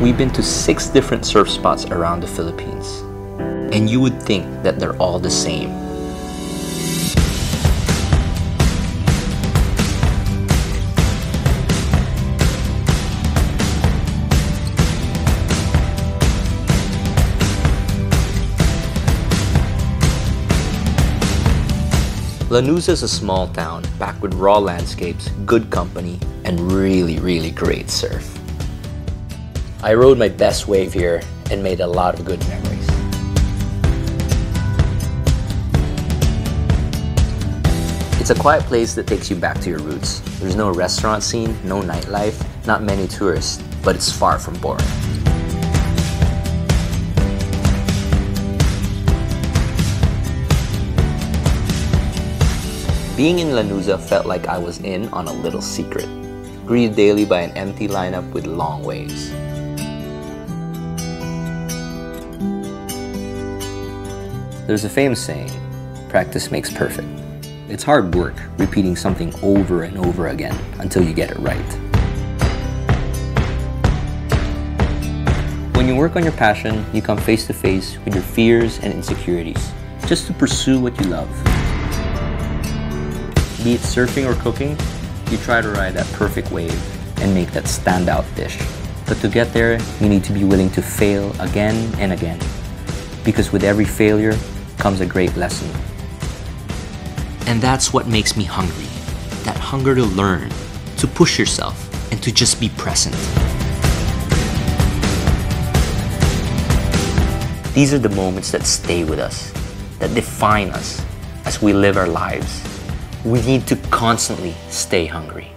We've been to six different surf spots around the Philippines, and you would think that they're all the same. Lanuza is a small town packed with raw landscapes, good company, and really, really great surf. I rode my best wave here and made a lot of good memories. It's a quiet place that takes you back to your roots. There's no restaurant scene, no nightlife, not many tourists, but it's far from boring. Being in Lanuza felt like I was in on a little secret, greeted daily by an empty lineup with long waves. There's a famous saying, practice makes perfect. It's hard work repeating something over and over again until you get it right. When you work on your passion, you come face to face with your fears and insecurities just to pursue what you love. Be it surfing or cooking, you try to ride that perfect wave and make that standout dish. But to get there, you need to be willing to fail again and again. Because with every failure comes a great lesson. And that's what makes me hungry. That hunger to learn, to push yourself, and to just be present. These are the moments that stay with us, that define us as we live our lives we need to constantly stay hungry.